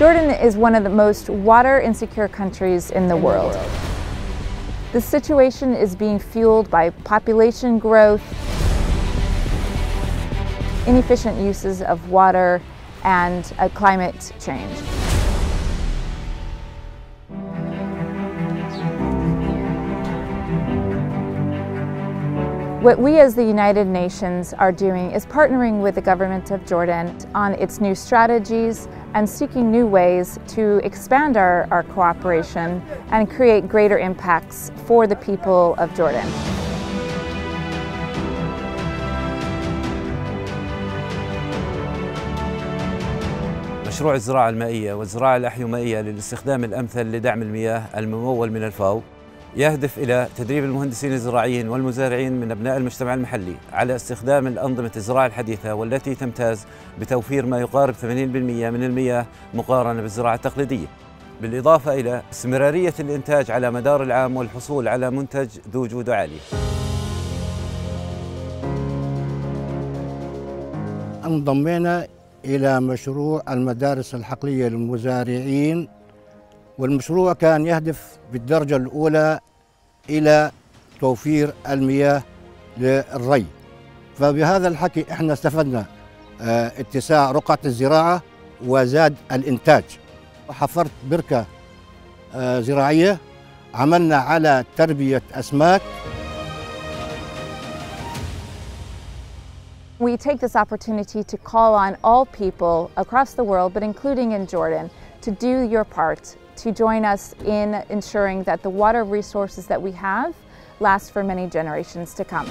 Jordan is one of the most water insecure countries in the world. The situation is being fueled by population growth, inefficient uses of water, and climate change. What we as the United Nations are doing is partnering with the government of Jordan on its new strategies and seeking new ways to expand our, our cooperation and create greater impacts for the people of Jordan. مشروع الزراعة المائية والزراعة الأحيومائية للاستخدام الأمثل لدعم المياه الممول من الفاو يهدف إلى تدريب المهندسين الزراعيين والمزارعين من أبناء المجتمع المحلي على استخدام الأنظمة الزراعة الحديثة والتي تمتاز بتوفير ما يقارب 80% من المياه مقارنة بالزراعة التقليدية. بالإضافة إلى استمرارية الإنتاج على مدار العام والحصول على منتج ذو جودة عالية أنضمينا إلى مشروع المدارس الحقلية للمزارعين والمشروع كان يهدف بالدرجة الأولى إلى توفير المياه للري. فبهذا الحكي إحنا استفدنا آه اتساع رقعة الزراعة وزاد الإنتاج. وحفرت بركة آه زراعية. عملنا على تربية أسماك. We take this opportunity to call on all people across the world, but including in Jordan, to do your part, to join us in ensuring that the water resources that we have last for many generations to come.